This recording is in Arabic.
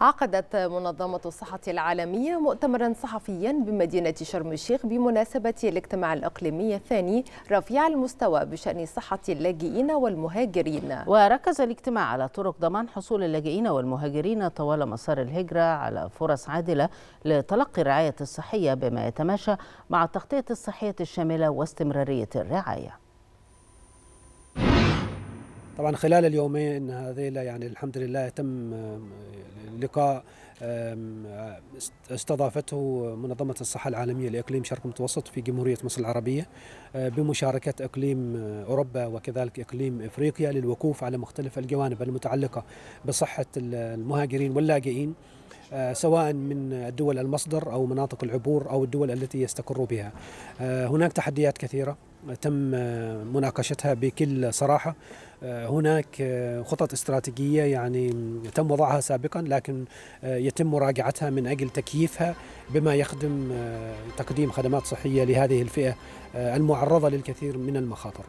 عقدت منظمة الصحة العالمية مؤتمرا صحفيا بمدينة شرم الشيخ بمناسبة الاجتماع الإقليمي الثاني رفيع المستوى بشأن صحة اللاجئين والمهاجرين. وركز الاجتماع على طرق ضمان حصول اللاجئين والمهاجرين طوال مسار الهجرة على فرص عادلة لتلقي الرعاية الصحية بما يتماشى مع التغطية الصحية الشاملة واستمرارية الرعاية. طبعا خلال اليومين هذيلا يعني الحمد لله تم لقاء استضافته منظمة الصحة العالمية لإقليم شرق المتوسط في جمهورية مصر العربية بمشاركة إقليم أوروبا وكذلك إقليم إفريقيا للوقوف على مختلف الجوانب المتعلقة بصحة المهاجرين واللاجئين سواء من الدول المصدر أو مناطق العبور أو الدول التي يستقر بها. هناك تحديات كثيرة تم مناقشتها بكل صراحة. هناك خطط استراتيجية يعني تم وضعها سابقا لكن يتم مراجعتها من أجل تكييفها بما يخدم تقديم خدمات صحية لهذه الفئة المعرضة للكثير من المخاطر.